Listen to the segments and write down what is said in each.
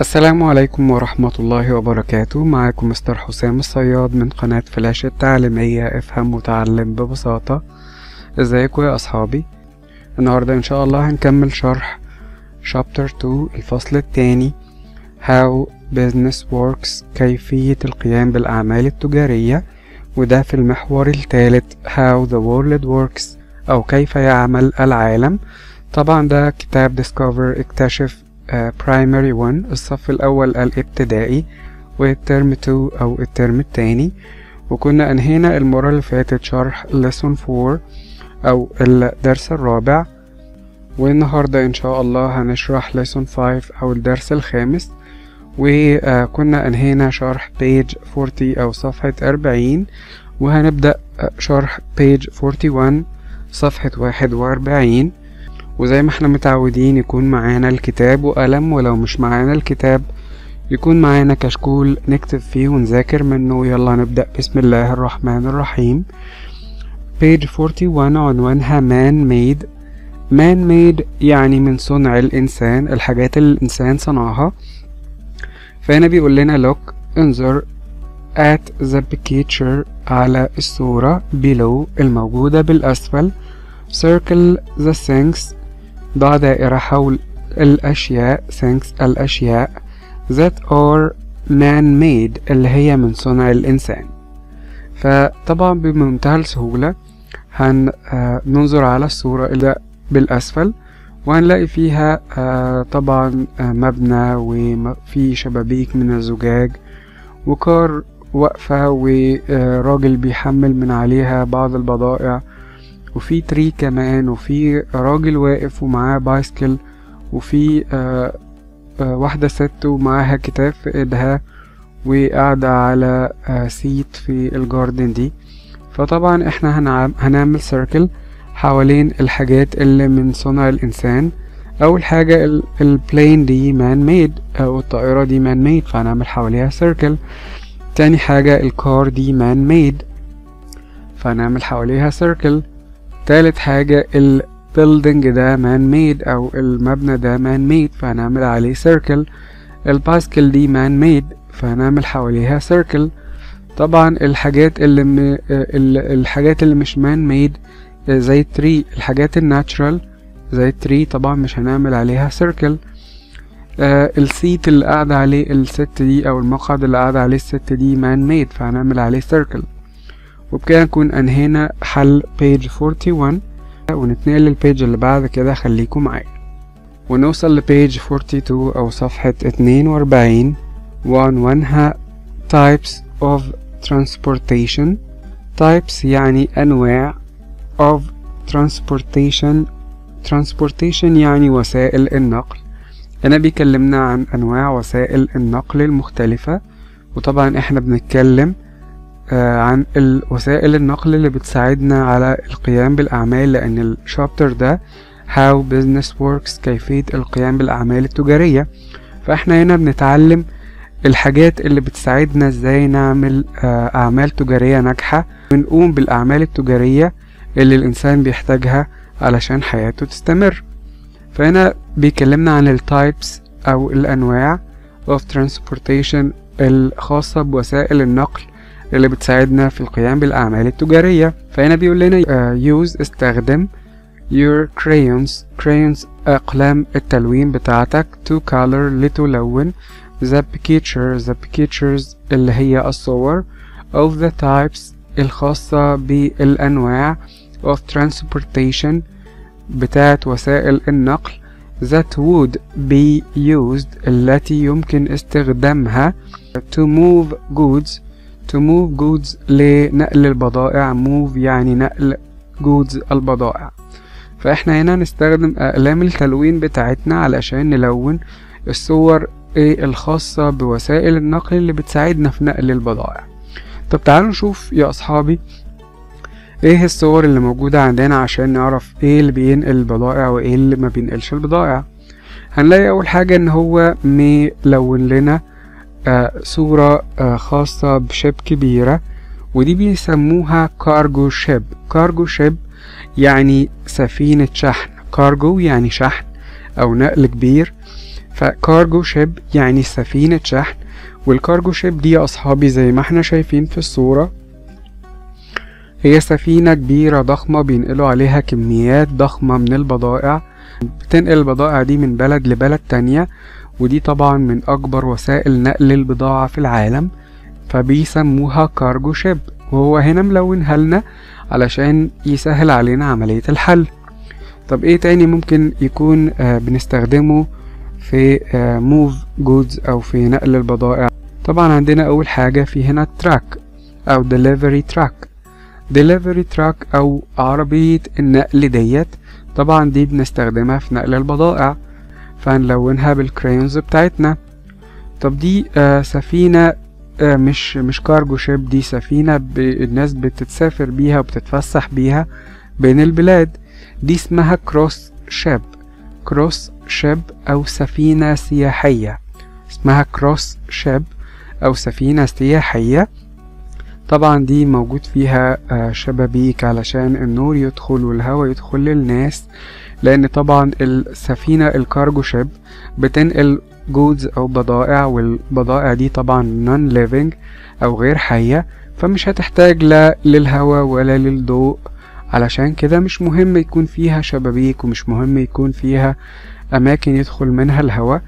السلام عليكم ورحمة الله وبركاته. معاكم مستر حسام الصياد من قناة فلاش التعليمية. افهم وتعلم ببساطة. ازيكم يا اصحابي؟ النهاردة ان شاء الله هنكمل شرح شابتر 2 الفصل الثاني How Business Works كيفية القيام بالأعمال التجارية وده في المحور الثالث How the World Works أو كيف يعمل العالم. طبعا ده كتاب Discover اكتشف Primary 1 الصف الأول الابتدائي والترم 2 أو الترم التاني. وكنا أنهينا المرة اللي فاتت شرح lesson 4 أو الدرس الرابع. والنهاردة إن شاء الله هنشرح lesson 5 أو الدرس الخامس. وكنا أنهينا شرح page 40 أو صفحة 40 وهنبدأ شرح page 41 صفحة 41 وزي ما إحنا متعودين يكون معانا الكتاب وقلم ولو مش معانا الكتاب يكون معانا كشكول نكتب فيه ونذاكر منه. يلا نبدأ. بسم الله الرحمن الرحيم. Page 41 عنوانها man made. Man made يعني من صنع الإنسان الحاجات اللي الإنسان صنعها. فهنا بيقول لنا look انظر at the picture على الصورة below الموجودة بالأسفل circle the things ضع دائرة حول الأشياء things الأشياء that are man-made اللي هي من صنع الإنسان. فطبعا بمنتهى السهولة هننظر على الصورة اللي بالأسفل وهنلاقي فيها طبعا مبنى وفي شبابيك من الزجاج و car واقفة وراجل بيحمل من عليها بعض البضائع. وفي tree كمان وفي راجل واقف ومعاه bicycle وفي آه آه واحدة ست ومعاها كتاب في ايدها وقاعدة على آه seat في ال garden دي. فطبعا إحنا هنعمل circle حوالين الحاجات اللي من صنع الإنسان. أول حاجة ال plane دي man made أو الطائرة دي man made فهنعمل حواليها circle تاني حاجة ال car دي man made فهنعمل حواليها circle تالت حاجة ال building ده man made أو المبنى ده man made فهنعمل عليه circle ال bicycle دي man made فهنعمل حواليها circle طبعا الحاجات اللي. الحاجات اللي مش man made زي ال tree الحاجات ال natural زي ال tree طبعا مش هنعمل عليها circle آه ال seat اللي قاعدة عليه الست دي أو المقعد اللي قاعدة عليه الست دي man made فهنعمل عليه circle وبكده نكون انهينا حل page 41 ونتنقل لل page اللي بعد كده خليكم معايا. ونوصل ل page 42 أو صفحة 42 وعنوانها types of transportation. types يعني أنواع of transportation. transportation يعني وسائل النقل. هنا بيكلمنا عن أنواع وسائل النقل المختلفة وطبعا إحنا بنتكلم عن وسائل النقل اللي بتساعدنا على القيام بالأعمال لأن الشابتر ده How Business Works كيفية القيام بالأعمال التجارية. فإحنا هنا بنتعلم الحاجات اللي بتساعدنا إزاي نعمل أعمال تجارية ناجحة ونقوم بالأعمال التجارية اللي الإنسان بيحتاجها علشان حياته تستمر. فهنا بيكلمنا عن التايبس أو الأنواع of transportation الخاصة بوسائل النقل. اللي بتساعدنا في القيام بالأعمال التجارية. فهنا بيقول لنا uh, use استخدم your crayons. crayons أقلام التلوين بتاعتك. to color لتلون. the picture the pictures اللي هي الصور. of the types الخاصة بالأنواع. of transportation بتاعت وسائل النقل. that would be used التي يمكن استخدامها. to move goods to move goods لنقل البضائع move يعني نقل goods البضائع. فإحنا هنا نستخدم أقلام التلوين بتاعتنا علشان نلون الصور إيه الخاصة بوسائل النقل اللي بتساعدنا في نقل البضائع. طب تعالوا نشوف يا أصحابي إيه الصور اللي موجودة عندنا عشان نعرف إيه اللي بينقل البضائع وإيه اللي ما بينقلش البضائع. هنلاقي أول حاجة إن هو ملون لنا صورة آه خاصة بشيب كبيرة ودي بيسموها cargo ship cargo ship يعني سفينة شحن. كارجو يعني شحن أو نقل كبير. ف cargo ship يعني سفينة شحن وال cargo ship دي يا أصحابي زي ما إحنا شايفين في الصورة هي سفينة كبيرة ضخمة بينقلوا عليها كميات ضخمة من البضائع. بتنقل البضائع دي من بلد لبلد تانية ودي طبعا من أكبر وسائل نقل البضاعة في العالم فبيسموها cargo ship. وهو هنا ملونها لنا علشان يسهل علينا عملية الحل. طب إيه تاني ممكن يكون آه بنستخدمه في move آه goods أو في نقل البضائع؟ طبعا عندنا أول حاجة في هنا truck أو delivery truck delivery truck أو عربية النقل ديت طبعا دي بنستخدمها في نقل البضائع. فهنلونها بال crayons بتاعتنا طب دي آه سفينة آه مش مش cargo ship دي سفينة. الناس بتتسافر بيها وبتتفسح بيها بين البلاد. دي اسمها cruise ship cruise ship أو سفينة سياحية. اسمها cruise ship أو سفينة سياحية. طبعا دي موجود فيها آه شبابيك علشان النور يدخل والهواء يدخل للناس. لأن طبعا السفينة ال cargo ship بتنقل جودز أو بضائع والبضائع دي طبعا non living أو غير حية فمش هتحتاج لا للهواء ولا للضوء. علشان كده مش مهم يكون فيها شبابيك ومش مهم يكون فيها أماكن يدخل منها الهواء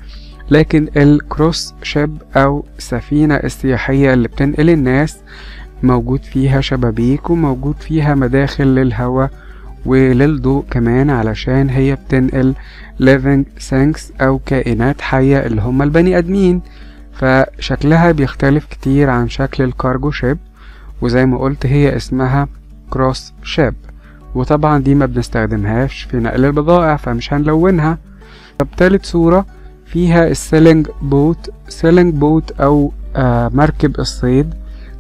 لكن الكروس شيب أو سفينة السياحية اللي بتنقل الناس موجود فيها شبابيك وموجود فيها مداخل للهواء وللضوء كمان علشان هي بتنقل living things أو كائنات حية اللي هم البني آدمين. فشكلها بيختلف كتير عن شكل ال cargo ship وزي ما قلت هي اسمها cruise ship. وطبعا دي ما بنستخدمهاش في نقل البضائع فمش هنلونها. طب تالت صورة فيها ال sailing boat sailing boat أو آه مركب الصيد.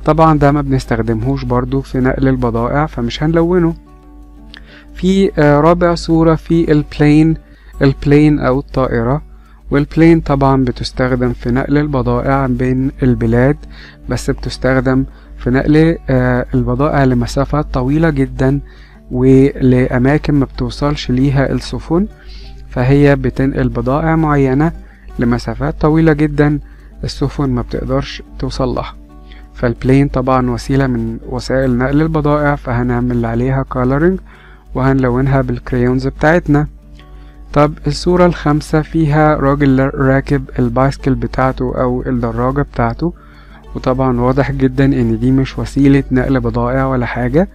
طبعا ده ما بنستخدمهوش برضو في نقل البضائع فمش هنلونه. في آه رابع صورة في البلين البلين أو الطائرة. والبلين طبعا بتستخدم في نقل البضائع بين البلاد بس بتستخدم في نقل آه البضائع لمسافات طويلة جدا ولأماكن ما بتوصلش ليها السفن. فهي بتنقل بضائع معينة لمسافات طويلة جدا السفن ما بتقدرش توصل لها. فال plane طبعا وسيلة من وسائل نقل البضائع فهنعمل عليها coloring. وهنلونها بال crayons بتاعتنا. طب الصورة الخامسة فيها راجل راكب ال bicycle بتاعته أو الدراجة بتاعته وطبعا واضح جدا إن دي مش وسيلة نقل بضائع ولا حاجة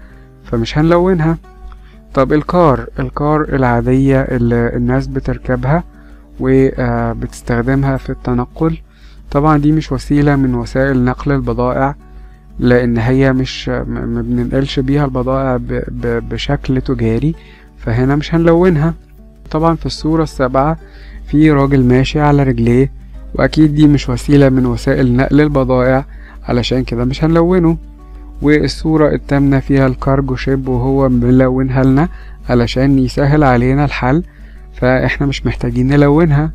فمش هنلونها. طب ال car ال car العادية اللي الناس بتركبها وبتستخدمها في التنقل طبعا دي مش وسيلة من وسائل نقل البضائع. لأن هي مش ما بننقلش بيها البضائع بشكل تجاري فهنا مش هنلونها. طبعا في الصورة السابعة في راجل ماشي على رجليه وأكيد دي مش وسيلة من وسائل نقل البضائع علشان كده مش هنلونه. والصورة التامنة فيها الكارجو شيب وهو ملونها لنا علشان يسهل علينا الحل فإحنا مش محتاجين نلونها.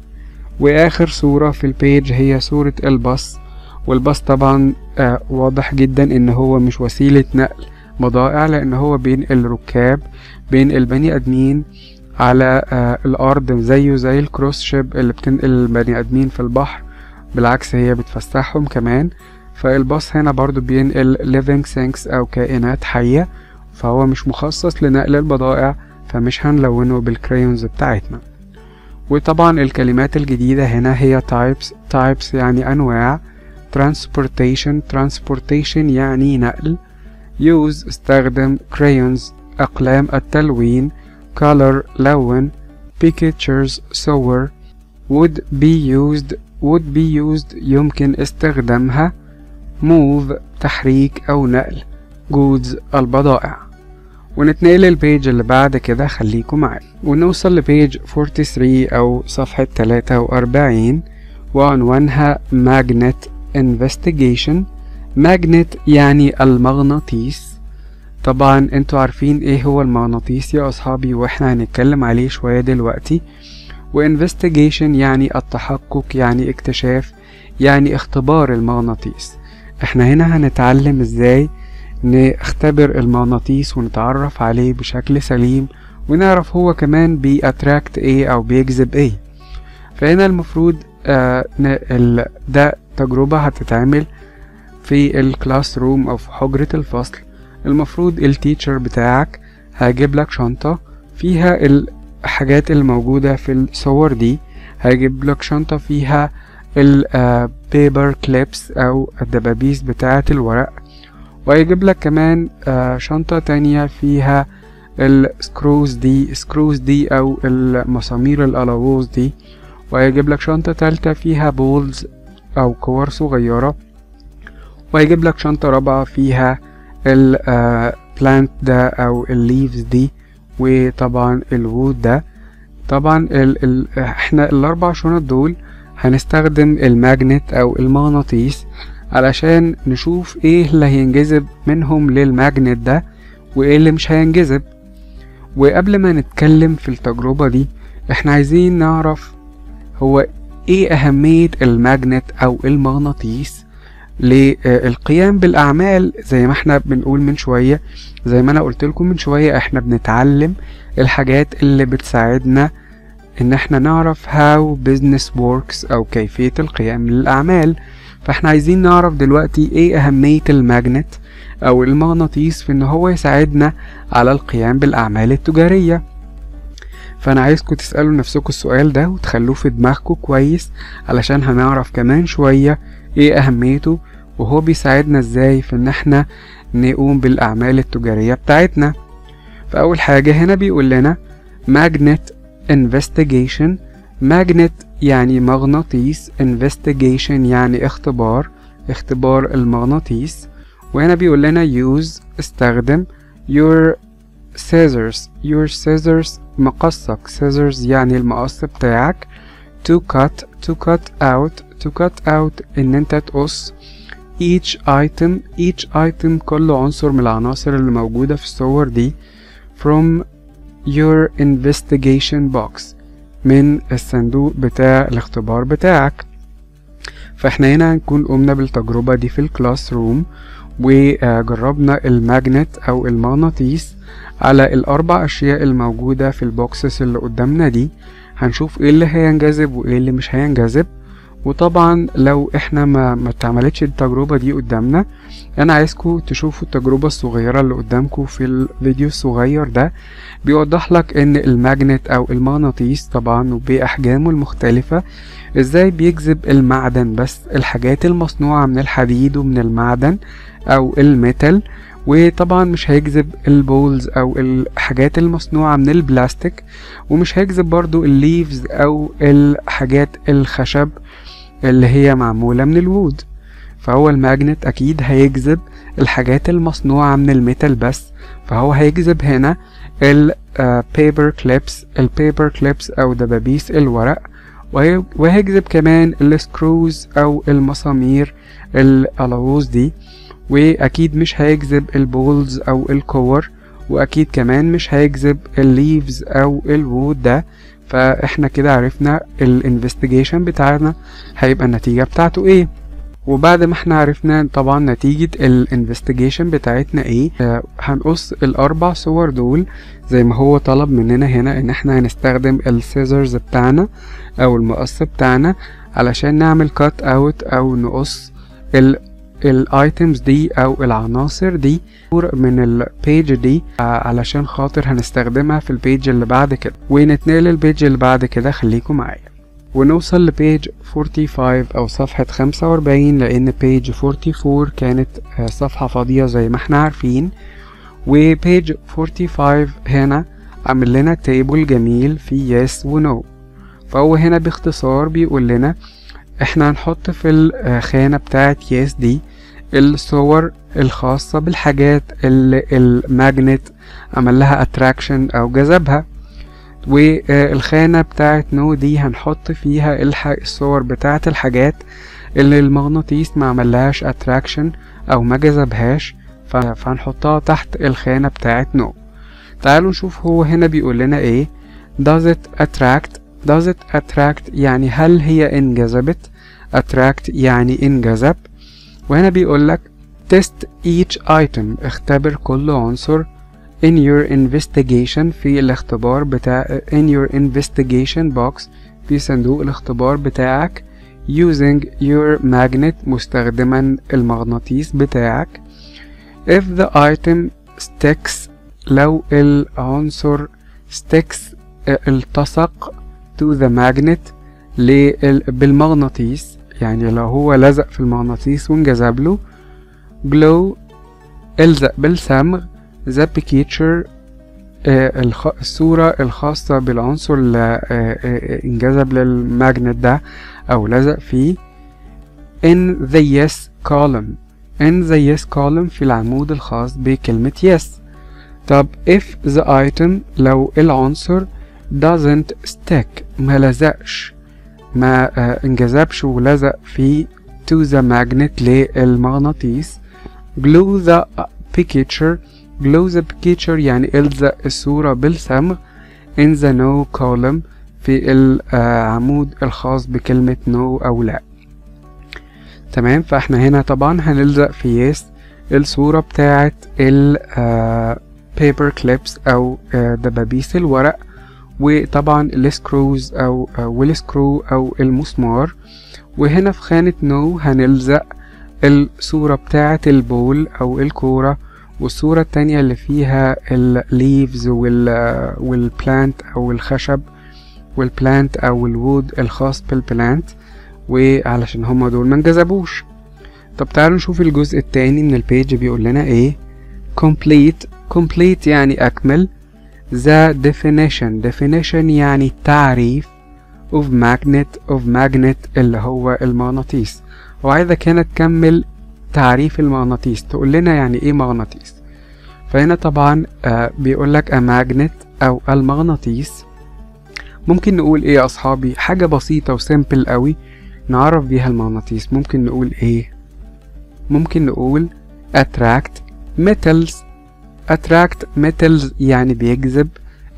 وآخر صورة في ال page هي صورة الباص. والباص طبعا آه واضح جدا إن هو مش وسيلة نقل بضائع لأن هو بينقل ركاب بينقل بني آدمين على آه الأرض زيه زي ال cruise ship اللي بتنقل البني آدمين في البحر. بالعكس هي بتفسحهم كمان. فالباص هنا برضو بينقل living things أو كائنات حية فهو مش مخصص لنقل البضائع فمش هنلونه بالكريونز بتاعتنا. وطبعا الكلمات الجديدة هنا هي types types يعني أنواع. Transportation. Transportation يعني نقل. Use استخدم. Crayons أقلام. التلوين. Color لون. Pictures صور. Would be used. Would be used يمكن استخدامها. Move تحريك أو نقل. Goods البضائع. ونتنقل ال page اللي بعد كده. خليكم معايا. ونوصل ل page 43 أو صفحة 43 وعنوانها magnet investigation. Magnet يعني المغناطيس. طبعا أنتوا عارفين إيه هو المغناطيس يا أصحابي وإحنا هنتكلم عليه شوية دلوقتي. و investigation يعني التحقق يعني اكتشاف يعني اختبار المغناطيس. إحنا هنا هنتعلم إزاي نختبر المغناطيس ونتعرف عليه بشكل سليم ونعرف هو كمان بي attract إيه أو بيجذب إيه. فهنا المفروض آه ده تجربة هتتعمل في ال classroom أو في حجرة الفصل. المفروض ال teacher بتاعك هيجيب لك شنطة فيها الحاجات الموجودة في الصور دي. هيجيب لك شنطة فيها ال paper clips أو الدبابيس بتاعة الورق. وهيجيب لك كمان آه، شنطة تانية فيها ال screws دي screws دي أو المسامير القلاووظ دي. وهيجيب لك شنطة تالتة فيها balls أو كور صغيرة وهيجيب لك شنطة رابعة فيها ال plant ده أو ال leaves دي وطبعا ال wood ده. طبعا ال ال إحنا الأربع شنط دول هنستخدم ال magnet أو المغناطيس علشان نشوف إيه اللي هينجذب منهم لل magnet ده وإيه اللي مش هينجذب. وقبل ما نتكلم في التجربة دي إحنا عايزين نعرف هو إيه أهمية ال magnet أو المغناطيس للقيام بالأعمال؟ زي ما إحنا بنقول من شوية زي ما أنا قلت لكم من شوية إحنا بنتعلم الحاجات اللي بتساعدنا إن إحنا نعرف how business works أو كيفية القيام للأعمال. فإحنا عايزين نعرف دلوقتي إيه أهمية الماجنت أو المغناطيس في إن هو يساعدنا على القيام بالأعمال التجارية. فأنا عايزكم تسألوا نفسكم السؤال ده وتخلوه في دماغكم كويس علشان هنعرف كمان شوية إيه أهميته وهو بيساعدنا إزاي في إن إحنا نقوم بالأعمال التجارية بتاعتنا. فأول حاجة هنا بيقول لنا magnet investigation. magnet يعني مغناطيس investigation يعني اختبار اختبار المغناطيس. وهنا بيقول لنا use استخدم. your scissors your scissors مقصك. Scissors يعني المقص بتاعك. To cut to cut out to cut out إن أنت تقص each item. Each item كل عنصر من العناصر اللي موجودة في الصور دي from your investigation box من الصندوق بتاع الاختبار بتاعك. فإحنا هنا هنكون قمنا بالتجربة دي في ال classroom وجربنا ال magnet أو المغناطيس على الأربع أشياء الموجودة في ال boxes اللي قدامنا دي. هنشوف إيه اللي هينجذب وإيه اللي مش هينجذب. وطبعا لو إحنا ما ما اتعملتش التجربة دي قدامنا أنا عايزكم تشوفوا التجربة الصغيرة اللي قدامكم في الفيديو الصغير ده. بيوضح لك إن ال magnet أو المغناطيس طبعا وباحجامه المختلفة إزاي بيجذب المعدن بس الحاجات المصنوعة من الحديد ومن المعدن أو ال metal وطبعا مش هيجذب ال balls أو الحاجات المصنوعة من البلاستيك ومش هيجذب برضو ال leaves أو الحاجات الخشب اللي هي معمولة من ال wood. فهو ال magnet أكيد هيجذب الحاجات المصنوعة من ال metal بس فهو هيجذب هنا ال paper clips ال paper clips أو دبابيس الورق وهي- وهيجذب كمان ال screws أو المسامير الالوز دي. وأكيد مش هيجذب ال balls أو الكور وأكيد كمان مش هيجذب ال leaves أو ال wood ده. فإحنا كده عرفنا ال investigation بتاعنا هيبقى النتيجة بتاعته إيه. وبعد ما إحنا عرفنا طبعا نتيجة ال investigation بتاعتنا إيه آه، هنقص الأربع صور دول زي ما هو طلب مننا هنا إن إحنا هنستخدم ال scissors بتاعنا أو المقص بتاعنا علشان نعمل cut out أو نقص ال items دي أو العناصر دي من ال page دي آه، علشان خاطر هنستخدمها في ال page اللي بعد كده. ونتنقل لل page اللي بعد كده خليكم معايا. ونوصل ل page 45 أو صفحة 45 لأن page 44 كانت آه، صفحة فاضية زي ما إحنا عارفين. و page 45 هنا عامل لنا table جميل فيه yes و no فهو هنا باختصار بيقول لنا إحنا هنحط في الخانة بتاعت yes دي الصور الخاصة بالحاجات اللي ال magnet عمل لها attraction أو جذبها. والخانة بتاعت no دي هنحط فيها الصور بتاعت الحاجات اللي المغناطيس ما عملهاش attraction أو ما جذبهاش فهنحطها تحت الخانة بتاعت no. تعالوا نشوف هو هنا بيقول لنا إيه. Does it attract does it attract يعني هل هي انجذبت attract يعني انجذب وهنا بيقول لك test each item. اختبر كل عنصر in your investigation في الاختبار بتاع in your investigation box في صندوق الاختبار بتاعك using your magnet مستخدما المغناطيس بتاعك. If the item sticks لو العنصر sticks التصق to the magnet بالمغناطيس يعني لو هو لزق في المغناطيس وانجذب له glow الزق بالصمغ the picture الصورة الخاصة بالعنصر اللي انجذب للماجنت ده أو لزق فيه in the yes column. in the yes column في العمود الخاص بكلمة yes. طب if the item لو العنصر doesn't stick ما لزقش. ما انجذبش ولزق في to the magnet للمغناطيس glue the picture glue the picture يعني الزق الصورة بالصمغ in the no column في العمود الخاص بكلمة no أو لا. تمام؟ فإحنا هنا طبعا هنلزق في yes. الصورة بتاعت ال paper clips أو دبابيس الورق. وطبعا ال screws أو وال screw أو المسمار. وهنا في خانة no هنلزق الصورة بتاعة ال ball أو الكورة والصورة التانية اللي فيها ال leaves وال plant أو الخشب وال plant أو ال wood الخاص بال plant وعلشان هما دول منجذبوش طب تعالوا نشوف الجزء التاني من ال page بيقول لنا إيه؟ complete complete يعني أكمل. The definition. Definition يعني تعريف of magnet of magnet اللي هو المغناطيس. وعايزة كانت تكمل تعريف المغناطيس. تقول لنا يعني إيه مغناطيس. فهنا طبعا آه بيقول لك a magnet أو المغناطيس. ممكن نقول إيه يا أصحابي؟ حاجة بسيطة وسيمبل قوي نعرف بيها المغناطيس. ممكن نقول إيه؟ ممكن نقول attract metals attract metals يعني بيجذب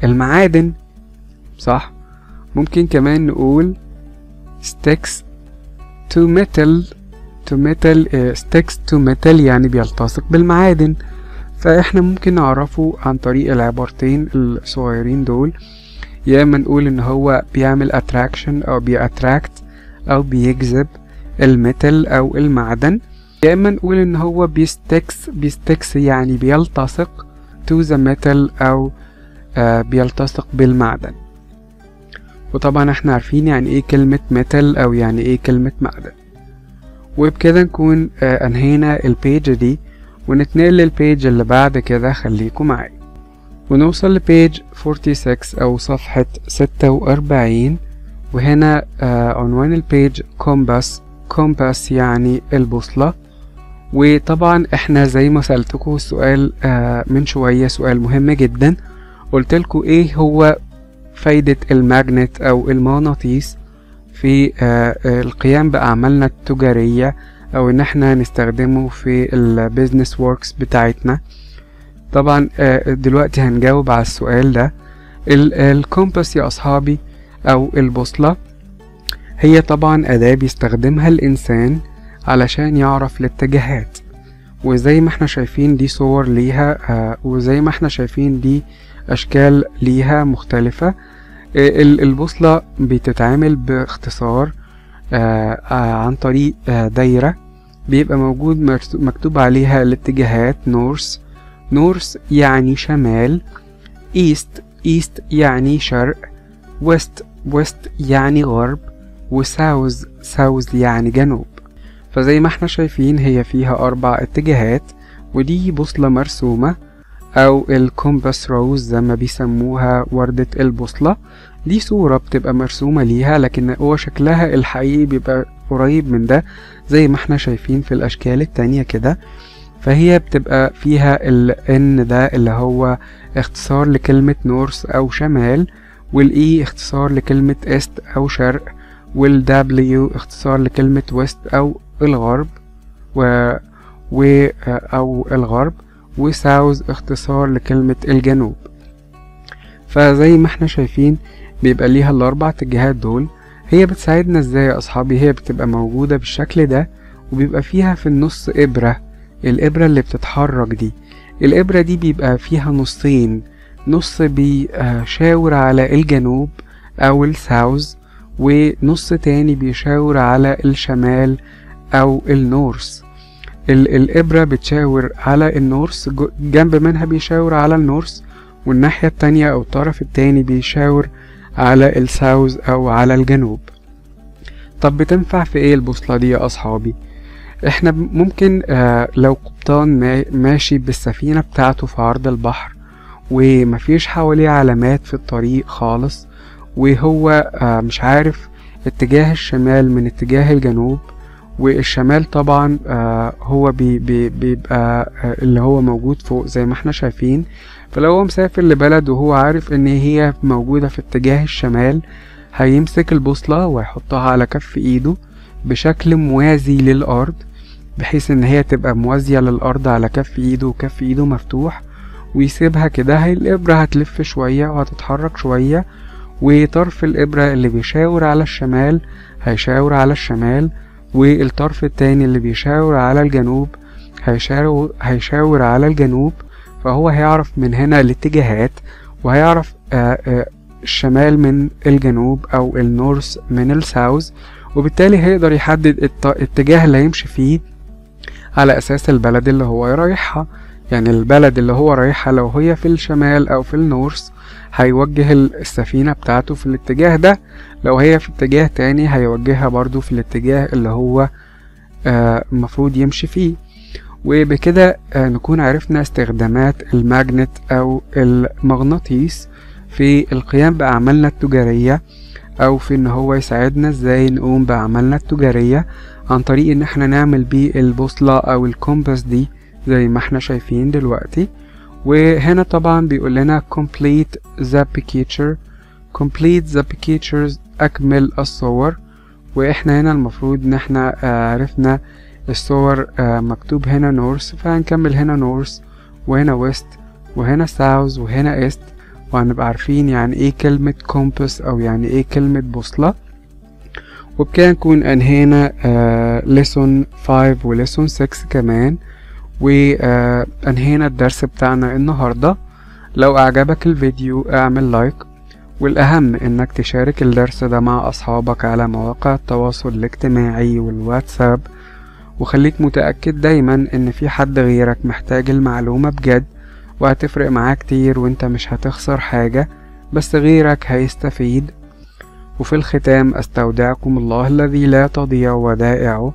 المعادن صح؟ ممكن كمان نقول sticks to metal to metal uh, sticks to metal يعني بيلتصق بالمعادن. فإحنا ممكن نعرفه عن طريق العبارتين الصغيرين دول. يا إما نقول إن هو بيعمل attraction أو بي attract أو بيجذب ال metal أو المعدن. يا اما نقول إن هو بي sticks بي sticks يعني بيلتصق to the metal أو آه بيلتصق بالمعدن. وطبعا إحنا عارفين يعني إيه كلمة metal أو يعني إيه كلمة معدن. وبكده نكون آه أنهينا ال page دي ونتنقل لل page اللي بعد كده. خليكم معايا. ونوصل ل page 46 أو صفحة 46 وهنا آه عنوان ال page compass compass يعني البوصلة. وطبعا إحنا زي ما سألتكم السؤال آه من شوية سؤال مهم جدا. قلت لكم إيه هو فايدة ال magnet أو المغناطيس في آه القيام بأعمالنا التجارية أو إن إحنا نستخدمه في ال business works بتاعتنا؟ طبعا آه دلوقتي هنجاوب على السؤال ده. الكومباس يا أصحابي أو البوصلة هي طبعا أداة بيستخدمها الإنسان علشان يعرف الاتجاهات. وزي ما إحنا شايفين دي صور ليها آه وزي ما إحنا شايفين دي أشكال ليها مختلفة آه البوصلة بتتعامل باختصار آه عن طريق دايرة بيبقى موجود مكتوب عليها الاتجاهات north north يعني شمال east east يعني شرق west west يعني غرب وساوز ساوز يعني جنوب. فزي ما إحنا شايفين هي فيها أربع اتجاهات ودي بوصلة مرسومة أو ال compass rose زي ما بيسموها وردة البوصلة. دي صورة بتبقى مرسومة ليها لكن هو شكلها الحقيقي بيبقى قريب من ده زي ما إحنا شايفين في الأشكال التانية كده. فهي بتبقى فيها ال N ده اللي هو اختصار لكلمة north أو شمال وال E اختصار لكلمة east أو شرق وال W اختصار لكلمة west أو الغرب و, و أو الغرب و south اختصار لكلمة الجنوب. فزي ما إحنا شايفين بيبقى ليها الأربع اتجاهات دول. هي بتساعدنا إزاي يا أصحابي؟ هي بتبقى موجودة بالشكل ده وبيبقى فيها في النص إبرة الإبرة اللي بتتحرك دي. الإبرة دي بيبقى فيها نصين نص بيشاور على الجنوب أو ال south ونص تاني بيشاور على الشمال أو ال north ال- الإبرة بتشاور على ال north جو- جنب منها بيشاور على ال north والناحية التانية أو الطرف التاني بيشاور على الساوث أو على الجنوب طب بتنفع في إيه البوصلة دي يا أصحابي؟ إحنا ممكن آه لو قبطان ما- ماشي بالسفينة بتاعته في عرض البحر ومفيش حواليه علامات في الطريق خالص وهو آه مش عارف اتجاه الشمال من اتجاه الجنوب والشمال طبعا آه هو بي بي بيبقى آه اللي هو موجود فوق زي ما إحنا شايفين. فلو هو مسافر لبلد وهو عارف إن هي موجودة في اتجاه الشمال هيمسك البوصلة ويحطها على كف إيده بشكل موازي للأرض بحيث إن هي تبقى موازية للأرض على كف إيده وكف إيده مفتوح ويسيبها كده. هي الإبرة هتلف شوية وهتتحرك شوية وطرف الإبرة اللي بيشاور على الشمال هيشاور على الشمال. والطرف التاني اللي بيشاور على الجنوب هيشاور, هيشاور على الجنوب فهو هيعرف من هنا الاتجاهات وهيعرف آه آه الشمال من الجنوب أو النورث من الساوث وبالتالي هيقدر يحدد الاتجاه اللي هيمشي فيه على أساس البلد اللي هو رايحها. يعني البلد اللي هو رايحها لو هي في الشمال أو في النورث هيوجه ال- السفينة بتاعته في الاتجاه ده. لو هي في اتجاه تاني هيوجهها برضو في الاتجاه اللي هو آه، المفروض يمشي فيه. وبكده آه، نكون عرفنا استخدامات ال magnet أو المغناطيس في القيام بأعمالنا التجارية أو في إن هو يساعدنا إزاي نقوم بأعمالنا التجارية عن طريق إن إحنا نعمل بيه البوصلة أو ال compass دي زي ما إحنا شايفين دلوقتي. وهنا طبعا بيقول لنا complete the picture. complete the pictures أكمل الصور. وإحنا هنا المفروض إن إحنا آه، عرفنا الصور آه، مكتوب هنا north فهنكمل هنا north وهنا west وهنا south وهنا east وهنبقى عارفين يعني إيه كلمة compass أو يعني إيه كلمة بوصلة. وبكده نكون أنهينا lesson 5 و lesson 6 كمان. وأنهينا الدرس بتاعنا النهاردة. لو أعجبك الفيديو اعمل like والأهم إنك تشارك الدرس ده مع أصحابك على مواقع التواصل الاجتماعي والواتساب. وخليك متأكد دايما إن في حد غيرك محتاج المعلومة بجد وهتفرق معاه كتير وإنت مش هتخسر حاجة بس غيرك هيستفيد. وفي الختام أستودعكم الله الذي لا تضيع ودائعه.